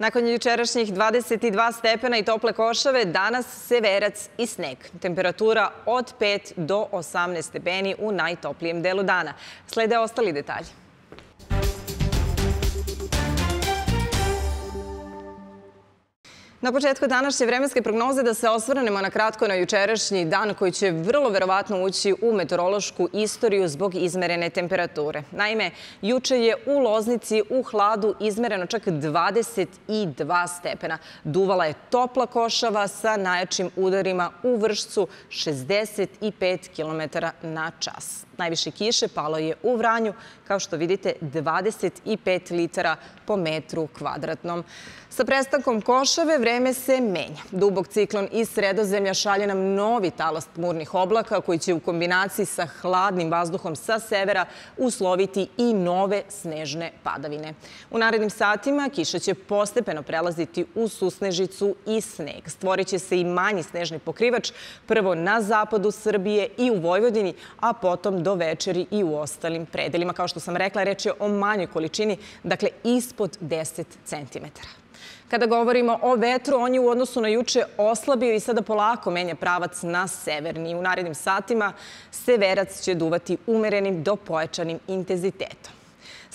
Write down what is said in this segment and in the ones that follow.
Nakon jučerašnjih 22 stepena i tople košave, danas severac i sneg. Temperatura od 5 do 18 stepeni u najtoplijem delu dana. Slede ostali detalji. Na početku današnje vremenske prognoze da se osvrnemo na kratko na jučerašnji dan koji će vrlo verovatno ući u meteorološku istoriju zbog izmerene temperature. Naime, juče je u Loznici u hladu izmereno čak 22 stepena. Duvala je topla košava sa najjačim udarima u vršcu 65 km na čas. Najviše kiše palo je u Vranju, kao što vidite 25 litara po metru kvadratnom. Sa prestankom košave vreme se menja. Dubog ciklon iz sredozemlja šalje nam novi talast murnih oblaka koji će u kombinaciji sa hladnim vazduhom sa severa usloviti i nove snežne padavine. U narednim satima kiša će postepeno prelaziti u susnežicu i sneg. Stvorit će se i manji snežni pokrivač, prvo na zapadu Srbije i u Vojvodini, a potom do večeri i u ostalim predelima. Kao što sam rekla, reč je o manjoj količini, dakle ispod 10 centimetara. Kada govorimo o vetru, on je u odnosu na juče oslabio i sada polako menja pravac na severni. U narednim satima severac će duvati umerenim do pojačanim intenzitetom.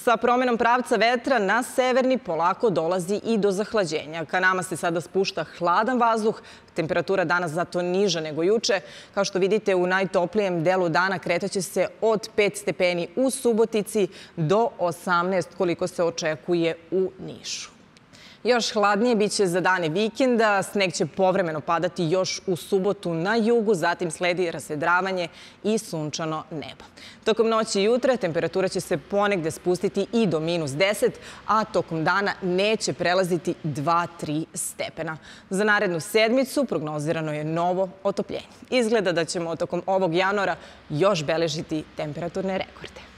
Sa promenom pravca vetra na severni polako dolazi i do zahlađenja. Ka nama se sada spušta hladan vazduh, temperatura danas zato niža nego juče. Kao što vidite, u najtoplijem delu dana kretaće se od 5 stepeni u Subotici do 18 koliko se očekuje u Nišu. Još hladnije biće za dane vikenda, sneg će povremeno padati još u subotu na jugu, zatim sledi rasvedravanje i sunčano nebo. Tokom noći i jutra temperatura će se ponegde spustiti i do minus 10, a tokom dana neće prelaziti 2-3 stepena. Za narednu sedmicu prognozirano je novo otopljenje. Izgleda da ćemo tokom ovog januara još beležiti temperaturne rekorde.